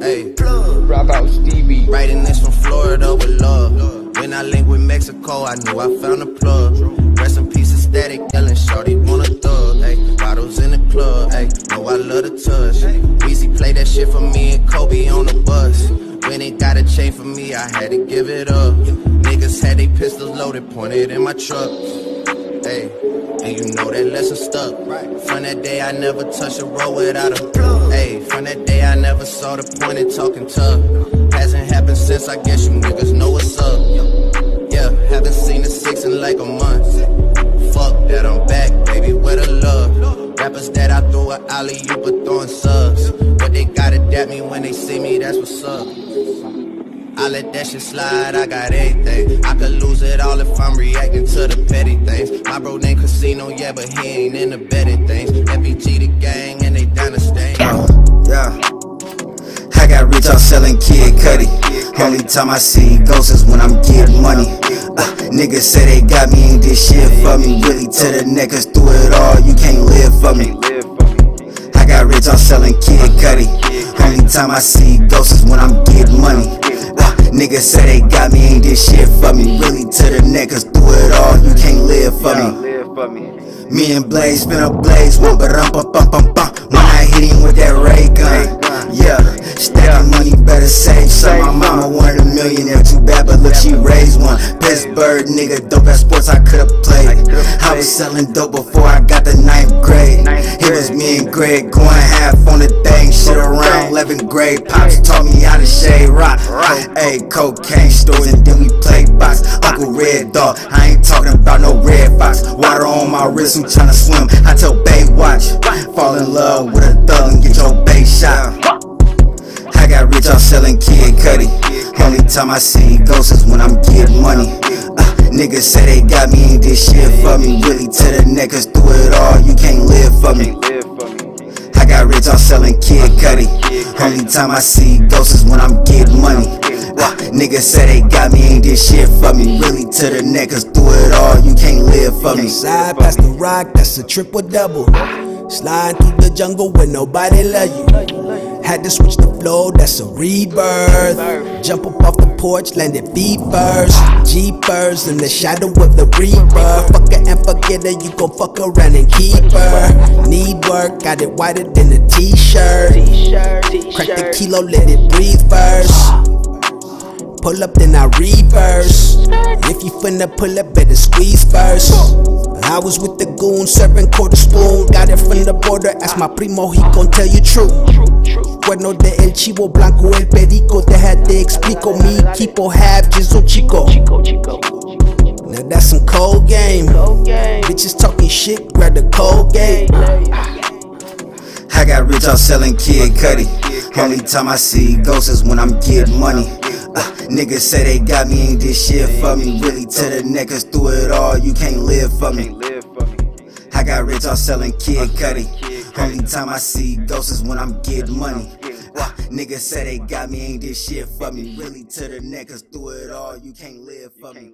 Hey, Rap out Stevie. writing this from Florida with love. When I link with Mexico, I knew I found a plug. Rest in peace, Static, yelling, shorty want a thug. Hey, bottles in the club, hey, know I love the touch. Weezy play that shit for me and Kobe on the bus. When it got a chain for me, I had to give it up. Niggas had they pistols loaded, pointed in my truck. Hey, and you know that lesson stuck. From that day, I never touched a road without a plug. Hey, from that day, I never saw the point in talking tough. Hasn't happened since, I guess you niggas know what's up. Yeah, haven't seen the six in like a month. Fuck that, I'm back, baby, where the love? Rappers that I throw a alley, you but throwing subs. But they gotta adapt me when they see me, that's what's up. I let that shit slide, I got everything. I could lose it all if I'm reacting to the petty things. My bro named Casino, yeah, but he ain't in the betting things. FBG the gang and they down the stain. Yeah. I got rich off selling Kid Cudi. Only time I see ghosts is when I'm getting money. Uh, niggas say they got me, ain't this shit for me. Really to the neck, cause through it all, you can't live for me. I got rich off selling Kid Cudi. Only time I see ghosts is when I'm getting money. Niggas say they got me, ain't this shit for me. Really to the neck, cause through it all, you can't live for me. Me and Blaze spin a blaze, one but rum bum bum bum bum. When I hit him with that ray gun, yeah. Stacking money, better save some. My mama wanted a millionaire, too bad, she raised one. Pittsburgh nigga, dope at sports I could've played. I was selling dope before I got the ninth grade. It was me and Greg going half on the thing, shit around 11th grade. Pops taught me how to shade rock. Hey, cocaine stores, and then we played box. Uncle Red Dog, I ain't talking about no red fox. Water on my wrist, I'm tryna swim. I tell Baywatch, fall in love with a thug and get your bait shot. I got rich off selling Kid Cudi. Only time I see ghosts is when I'm getting money. Uh, niggas say they got me, ain't this shit for me. Really to the neck, cause through it all, you can't live for me. I got rich off selling Kid Cudi. Only time I see ghosts is when I'm getting money. Uh, niggas say they got me, ain't this shit for me. Really to the neck, cause through it all, you can't live for me. Slide past the rock, that's a triple double. Slide through the jungle where nobody love you. Had to switch the flow, that's a rebirth. Jump up off the porch, landed feet first. Jeepers in the shadow of the reaper. Fuck her and forget her, you gon' fuck around and keep her. Need work, got it whiter than a t-shirt. Crack the kilo, let it breathe first. Pull up, then I reverse. If you finna pull up, better squeeze first. I was with the goon, serving quarter spoon. Got it from the border, ask my primo, he gon' tell you true. De el chivo blanco, el perico, déjate explico. Mi equipo have jizzle chico. Now that's some cold game. Bitches talking shit, grab the cold game. I got rich off selling Kid Cudi. Only time I see ghosts is when I'm getting money. Uh, niggas say they got me, ain't this shit for me. Really to the cause through it all, you can't live for me. I got rich off selling Kid Cudi. Only time I see ghosts is when I'm getting money. Uh, niggas say they got me, ain't this shit for me. Really to the neck, cause through it all, you can't live for me.